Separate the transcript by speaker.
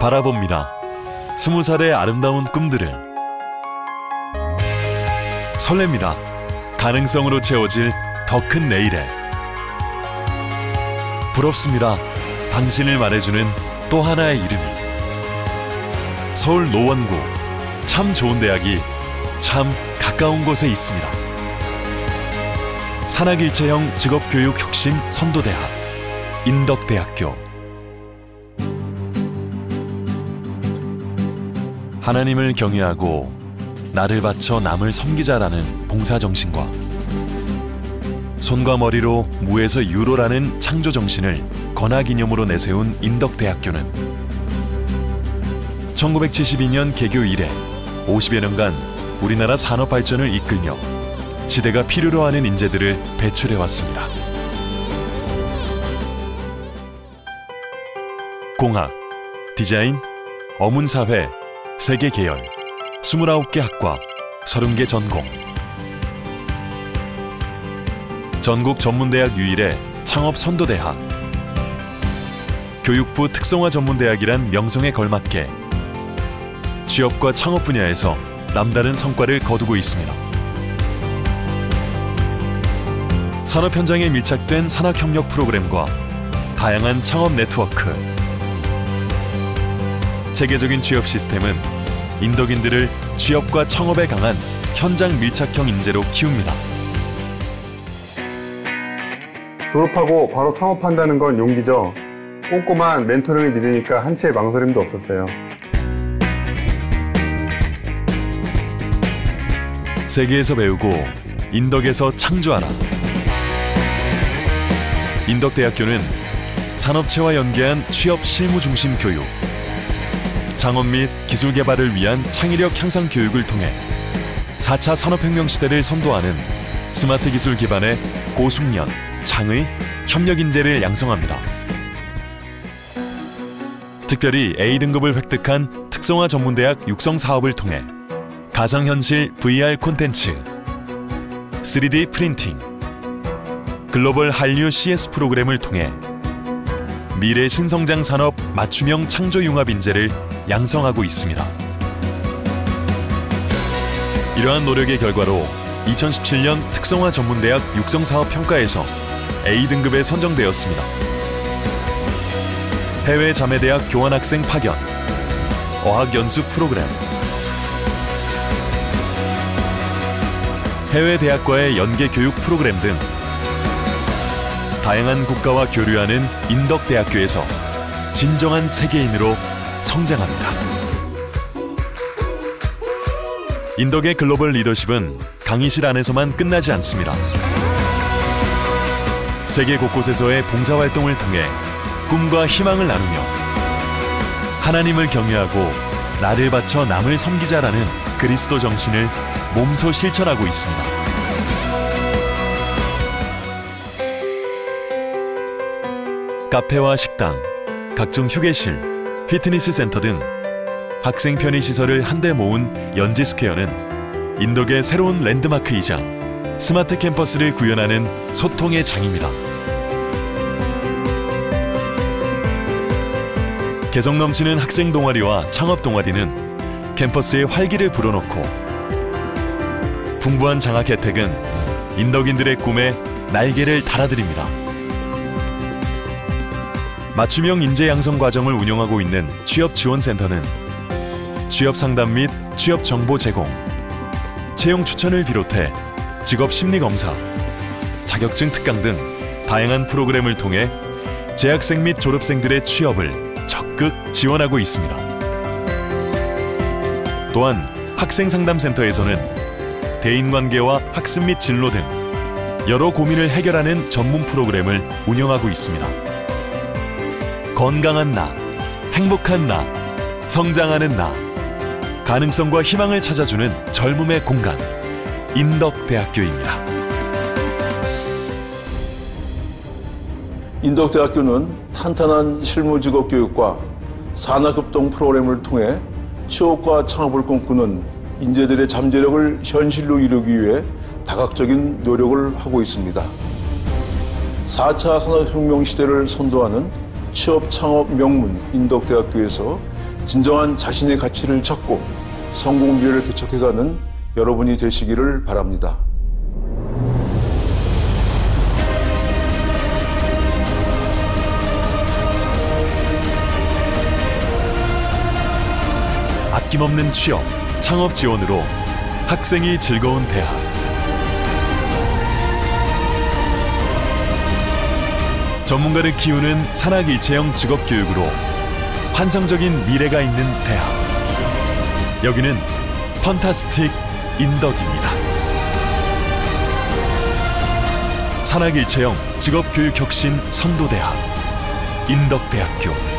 Speaker 1: 바라봅니다. 스무 살의 아름다운 꿈들을 설렙니다. 가능성으로 채워질 더 큰 내일에 부럽습니다. 당신을 말해주는 또 하나의 이름이 서울 노원구 참 좋은 대학이 참 가까운 곳에 있습니다. 산학일체형 직업교육 혁신 선도대학 인덕대학교 하나님을 경외하고 나를 바쳐 남을 섬기자라는 봉사정신과 손과 머리로 무에서 유로라는 창조정신을 건화기념으로 내세운 인덕대학교는 1972년 개교 이래 50여 년간 우리나라 산업 발전을 이끌며 시대가 필요로 하는 인재들을 배출해 왔습니다. 공학, 디자인, 어문사회, 세계 계열, 29개 학과, 30개 전공. 전국 전문대학 유일의 창업 선도대학. 교육부 특성화 전문대학이란 명성에 걸맞게 취업과 창업 분야에서 남다른 성과를 거두고 있습니다. 산업 현장에 밀착된 산학협력 프로그램과 다양한 창업 네트워크, 체계적인 취업 시스템은 인덕인들을 취업과 창업에 강한 현장 밀착형 인재로 키웁니다.
Speaker 2: 졸업하고 바로 창업한다는 건 용기죠. 꼼꼼한 멘토링을 믿으니까 한치의 망설임도 없었어요.
Speaker 1: 세계에서 배우고 인덕에서 창조하라. 인덕대학교는 산업체와 연계한 취업 실무 중심 교육, 창업 및 기술 개발을 위한 창의력 향상 교육을 통해 4차 산업혁명 시대를 선도하는 스마트 기술 기반의 고숙련, 장의, 협력 인재를 양성합니다. 특별히 A등급을 획득한 특성화 전문대학 육성 사업을 통해 가상현실 VR 콘텐츠, 3D 프린팅, 글로벌 한류 CS 프로그램을 통해 미래 신성장 산업 맞춤형 창조 융합 인재를 양성하고 있습니다. 이러한 노력의 결과로 2017년 특성화 전문대학 육성 사업 평가에서 A등급에 선정되었습니다. 해외 자매대학 교환학생 파견, 어학 연수 프로그램, 해외 대학과의 연계 교육 프로그램 등 다양한 국가와 교류하는 인덕대학교에서 진정한 세계인으로 성장합니다. 인덕의 글로벌 리더십은 강의실 안에서만 끝나지 않습니다. 세계 곳곳에서의 봉사활동을 통해 꿈과 희망을 나누며 하나님을 경외하고 나를 바쳐 남을 섬기자라는 그리스도 정신을 몸소 실천하고 있습니다. 카페와 식당, 각종 휴게실, 피트니스 센터 등 학생 편의 시설을 한데 모은 연지 스퀘어는 인덕의 새로운 랜드마크이자 스마트 캠퍼스를 구현하는 소통의 장입니다. 개성 넘치는 학생 동아리와 창업 동아리는 캠퍼스에 활기를 불어넣고 풍부한 장학 혜택은 인덕인들의 꿈에 날개를 달아드립니다. 맞춤형 인재 양성 과정을 운영하고 있는 취업 지원센터는 취업 상담 및 취업 정보 제공, 채용 추천을 비롯해 직업 심리 검사, 자격증 특강 등 다양한 프로그램을 통해 재학생 및 졸업생들의 취업을 적극 지원하고 있습니다. 또한 학생 상담센터에서는 대인관계와 학습 및 진로 등 여러 고민을 해결하는 전문 프로그램을 운영하고 있습니다. 건강한 나, 행복한 나, 성장하는 나, 가능성과 희망을 찾아주는 젊음의 공간, 인덕대학교입니다.
Speaker 3: 인덕대학교는 탄탄한 실무 직업 교육과 산학협동 프로그램을 통해 취업과 창업을 꿈꾸는 인재들의 잠재력을 현실로 이루기 위해 다각적인 노력을 하고 있습니다. 4차 산업혁명 시대를 선도하는 취업 창업 명문 인덕대학교에서 진정한 자신의 가치를 찾고 성공 미래를 개척해가는 여러분이 되시기를 바랍니다.
Speaker 1: 아낌없는 취업, 창업 지원으로 학생이 즐거운 대학. 전문가를 키우는 산학 일체형 직업 교육으로 환상적인 미래가 있는 대학. 여기는 펀타스틱 인덕입니다. 산학 일체형 직업 교육 혁신 선도대학 인덕대학교.